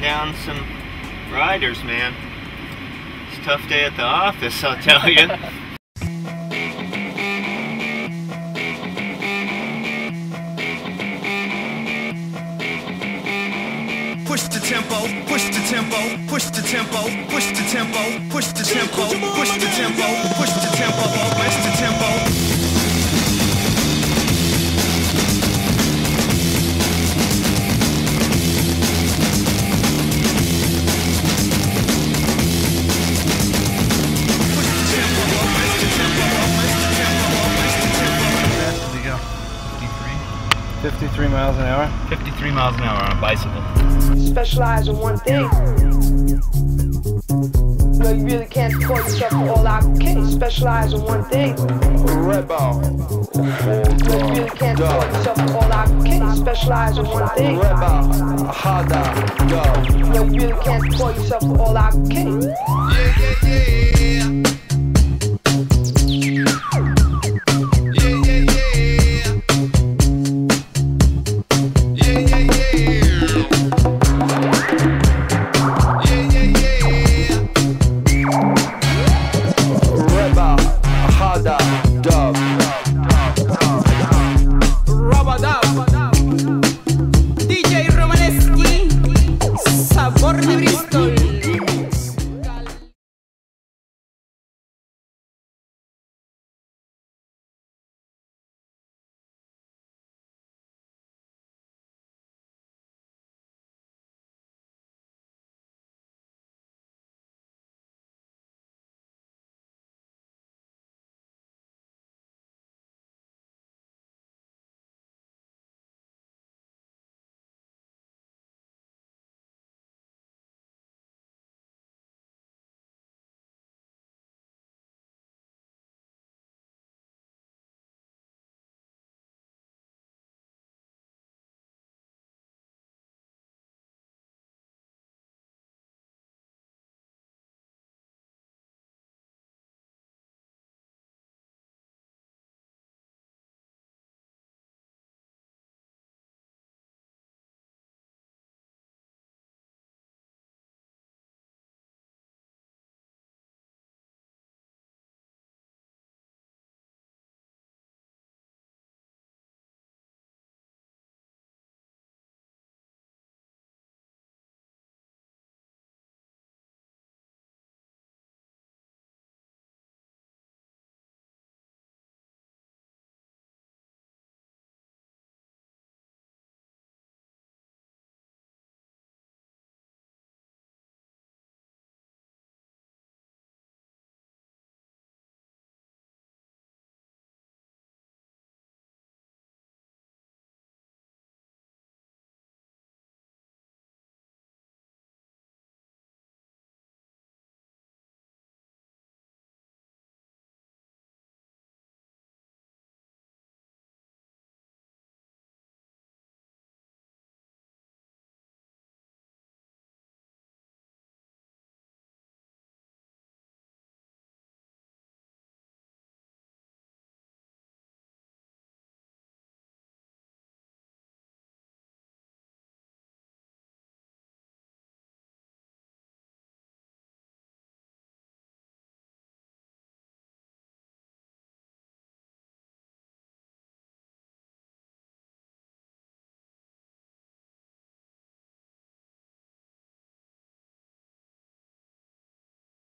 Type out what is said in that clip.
down some riders, man. It's a tough day at the office, I'll tell you. Push the tempo, push the tempo, push the tempo, push the tempo, push the tempo, push the tempo, push the tempo, push the tempo. 53? 53 miles an hour. 53 miles an hour on a bicycle. specialize in one thing. No, you really can't call yourself an all-out king. Specialize in one thing. Rebel. No, you really can't call yourself an all-out king. Specialize in one thing. Rebel. Harder. Go. No, you really can't call yourself an all-out king. Yeah, yeah, yeah,